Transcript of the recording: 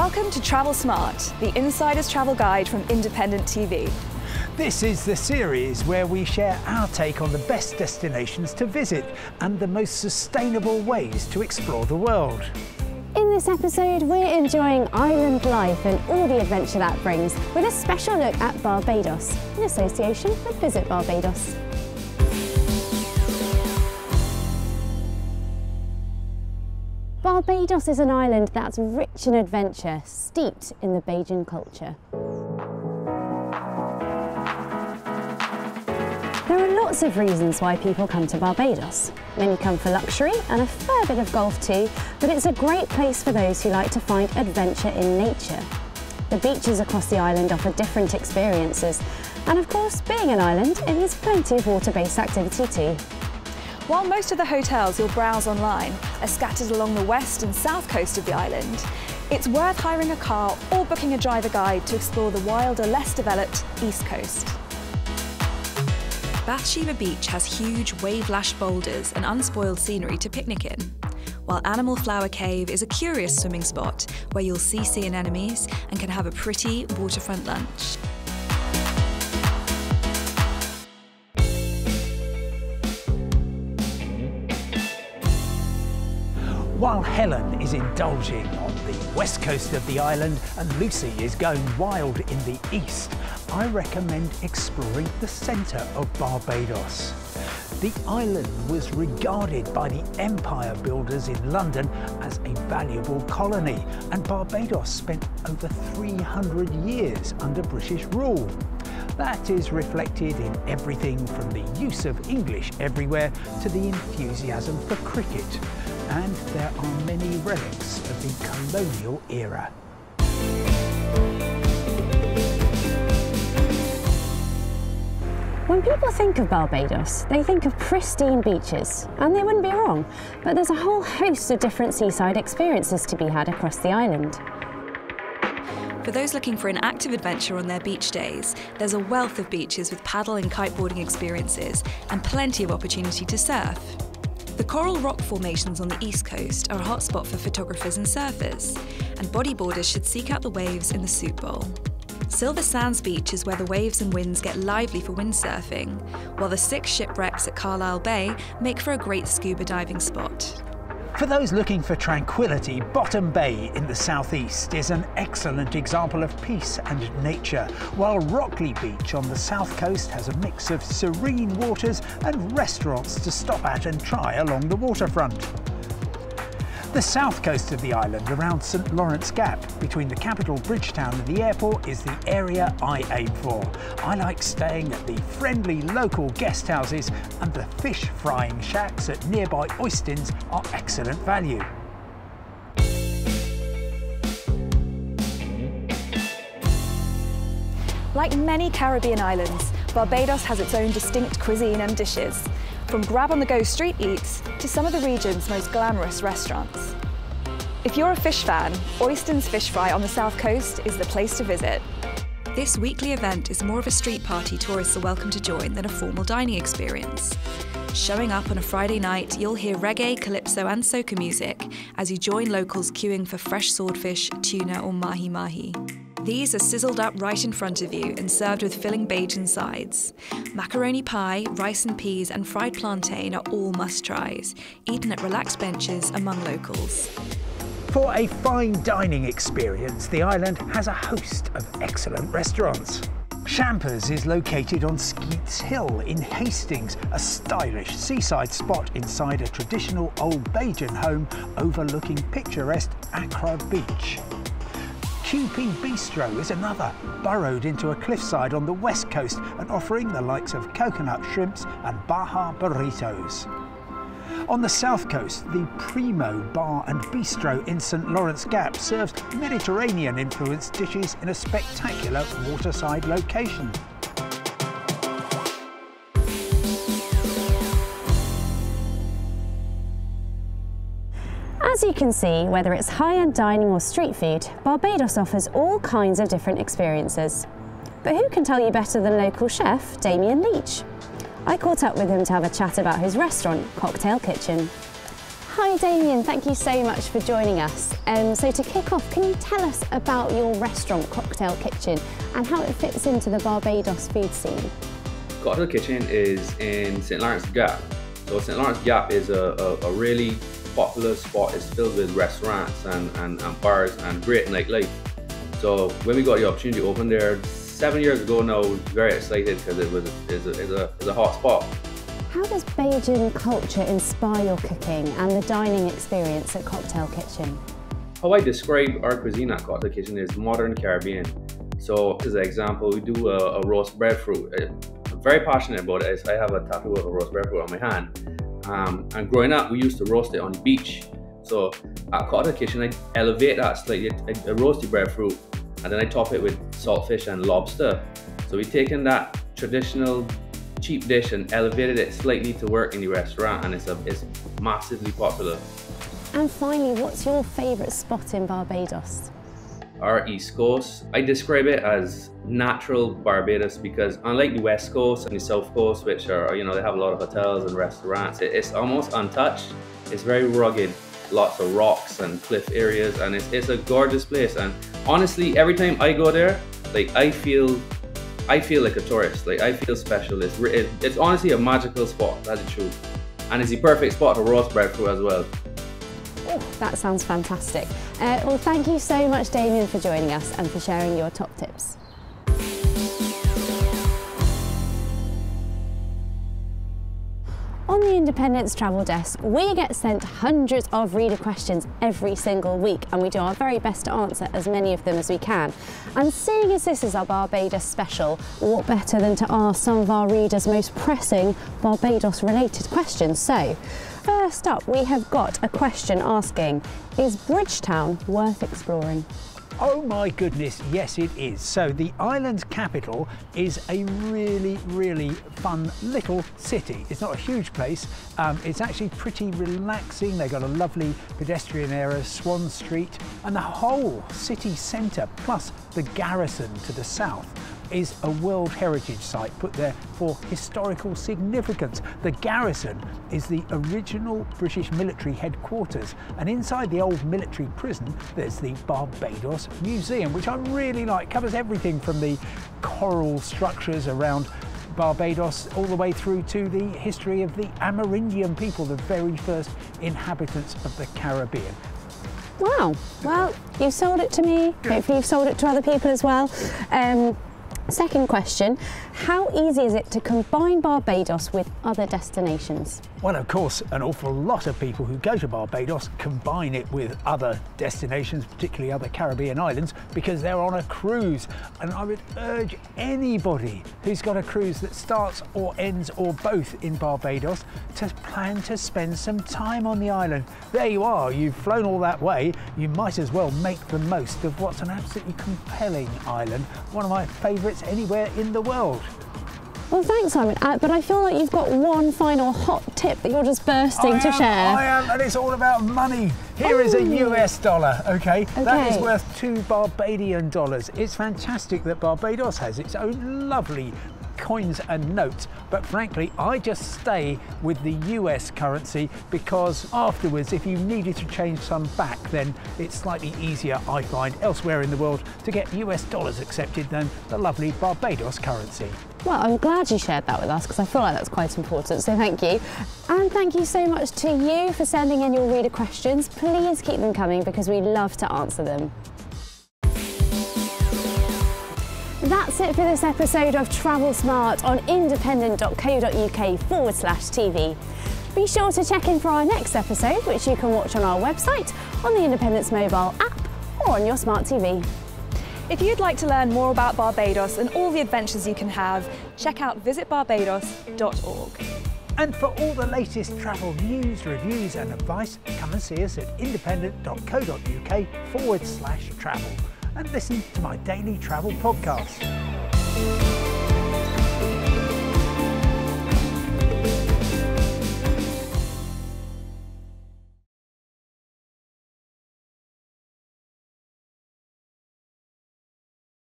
Welcome to Travel Smart, the insider's travel guide from Independent TV. This is the series where we share our take on the best destinations to visit and the most sustainable ways to explore the world. In this episode, we're enjoying island life and all the adventure that brings with a special look at Barbados in association with Visit Barbados. Barbados is an island that's rich in adventure, steeped in the Bajan culture. There are lots of reasons why people come to Barbados. Many come for luxury and a fair bit of golf too, but it's a great place for those who like to find adventure in nature. The beaches across the island offer different experiences, and of course, being an island, it has plenty of water-based activity too. While most of the hotels you'll browse online are scattered along the west and south coast of the island, it's worth hiring a car or booking a driver guide to explore the wilder, less developed east coast. Bathsheba Beach has huge wave-lashed boulders and unspoiled scenery to picnic in, while Animal Flower Cave is a curious swimming spot where you'll see sea anemones and can have a pretty waterfront lunch. While Helen is indulging on the west coast of the island and Lucy is going wild in the east, I recommend exploring the centre of Barbados. The island was regarded by the empire builders in London as a valuable colony, and Barbados spent over 300 years under British rule. That is reflected in everything from the use of English everywhere to the enthusiasm for cricket and there are many relics of the colonial era. When people think of Barbados, they think of pristine beaches, and they wouldn't be wrong, but there's a whole host of different seaside experiences to be had across the island. For those looking for an active adventure on their beach days, there's a wealth of beaches with paddle and kiteboarding experiences and plenty of opportunity to surf. The coral rock formations on the east coast are a hotspot for photographers and surfers, and bodyboarders should seek out the waves in the Soup Bowl. Silver Sands Beach is where the waves and winds get lively for windsurfing, while the six shipwrecks at Carlisle Bay make for a great scuba diving spot. For those looking for tranquility, Bottom Bay in the southeast is an excellent example of peace and nature, while Rockley Beach on the south coast has a mix of serene waters and restaurants to stop at and try along the waterfront. The south coast of the island around St Lawrence Gap, between the capital Bridgetown and the airport, is the area I aim for. I like staying at the friendly local guest houses and the fish frying shacks at nearby Oistins are excellent value. Like many Caribbean islands, Barbados has its own distinct cuisine and dishes from grab-on-the-go street eats to some of the region's most glamorous restaurants. If you're a fish fan, Oistins Fish Fry on the south coast is the place to visit. This weekly event is more of a street party tourists are welcome to join than a formal dining experience. Showing up on a Friday night, you'll hear reggae, calypso, and soca music as you join locals queuing for fresh swordfish, tuna, or mahi mahi. These are sizzled up right in front of you and served with filling Bajan sides. Macaroni pie, rice and peas, and fried plantain are all must tries, eaten at relaxed benches among locals. For a fine dining experience, the island has a host of excellent restaurants. Champers is located on Skeets Hill in Hastings, a stylish seaside spot inside a traditional old Bajan home overlooking picturesque Accra Beach. QP Bistro is another, burrowed into a cliffside on the west coast and offering the likes of coconut shrimps and Baja burritos. On the south coast, the Primo Bar and Bistro in St Lawrence Gap serves Mediterranean-influenced dishes in a spectacular waterside location. As you can see, whether it's high-end dining or street food, Barbados offers all kinds of different experiences. But who can tell you better than local chef Damien Leach? I caught up with him to have a chat about his restaurant, Cocktail Kitchen. Hi Damien, thank you so much for joining us. Um, so to kick off, can you tell us about your restaurant Cocktail Kitchen and how it fits into the Barbados food scene? Cocktail Kitchen is in St Lawrence Gap. So St Lawrence Gap is a, a, a really popular spot. is filled with restaurants and, and, and bars and great nightlife. So when we got the opportunity to open there seven years ago now, very excited because it was is a, is a, is a hot spot. How does Bajan culture inspire your cooking and the dining experience at Cocktail Kitchen? How I describe our cuisine at Cocktail Kitchen is modern Caribbean. So, as an example, we do a, a roast breadfruit. Uh, I'm very passionate about it. As I have a tattoo of a roast breadfruit on my hand. Um, and growing up, we used to roast it on the beach. So at Cocktail Kitchen, I elevate that slightly. I, I roast the breadfruit, and then I top it with saltfish and lobster. So we've taken that traditional cheap dish and elevated it slightly to work in the restaurant and it's, a, it's massively popular. And finally, what's your favourite spot in Barbados? Our East Coast. I describe it as natural Barbados because unlike the West Coast and the South Coast, which are, you know, they have a lot of hotels and restaurants, it's almost untouched. It's very rugged, lots of rocks and cliff areas, and it's, it's a gorgeous place. And honestly, every time I go there, like I feel I feel like a tourist. Like I feel special. It's it's honestly a magical spot. That's the truth, and it's the perfect spot to roast breadfruit as well. That sounds fantastic. Uh, well, thank you so much, Damien, for joining us and for sharing your top tips. On the Independent's Travel Desk, we get sent hundreds of reader questions every single week and we do our very best to answer as many of them as we can. And seeing as this is our Barbados special, what better than to ask some of our readers' most pressing Barbados related questions. So, first up, we have got a question asking, is Bridgetown worth exploring? Oh my goodness, yes it is. So the island's capital is a really, really fun little city. It's not a huge place. Um, it's actually pretty relaxing. They've got a lovely pedestrian area, Swan Street, and the whole city centre, plus the garrison to the south is a World Heritage Site put there for historical significance. The garrison is the original British military headquarters and inside the old military prison there's the Barbados Museum which I really like, It covers everything from the coral structures around Barbados all the way through to the history of the Amerindian people, the very first inhabitants of the Caribbean. Wow, well, you've sold it to me. Hopefully you've sold it to other people as well. Um, Second question, how easy is it to combine Barbados with other destinations? Well, of course, an awful lot of people who go to Barbados combine it with other destinations, particularly other Caribbean islands, because they're on a cruise. And I would urge anybody who's got a cruise that starts or ends or both in Barbados to plan to spend some time on the island. There you are, you've flown all that way, you might as well make the most of what's an absolutely compelling island, one of my favourites anywhere in the world. Well, thanks, Simon. Uh, but I feel like you've got one final hot tip that you're just bursting I to am, share. I am, and it's all about money. Here Ooh. is a US dollar, okay? okay? That is worth two Barbadian dollars. It's fantastic that Barbados has its own lovely coins and notes, but frankly, I just stay with the US currency because afterwards, if you needed to change some back, then it's slightly easier, I find, elsewhere in the world to get US dollars accepted than the lovely Barbados currency. Well, I'm glad you shared that with us because I feel like that's quite important, so thank you. And thank you so much to you for sending in your reader questions. Please keep them coming because we love to answer them. That's it for this episode of Travel Smart on independent.co.uk forward slash TV. Be sure to check in for our next episode, which you can watch on our website, on the Independent's mobile app, or on your smart TV. If you'd like to learn more about Barbados and all the adventures you can have, check out visitbarbados.org. And for all the latest travel news, reviews and advice, come and see us at independent.co.uk forward slash travel and listen to my daily travel podcast.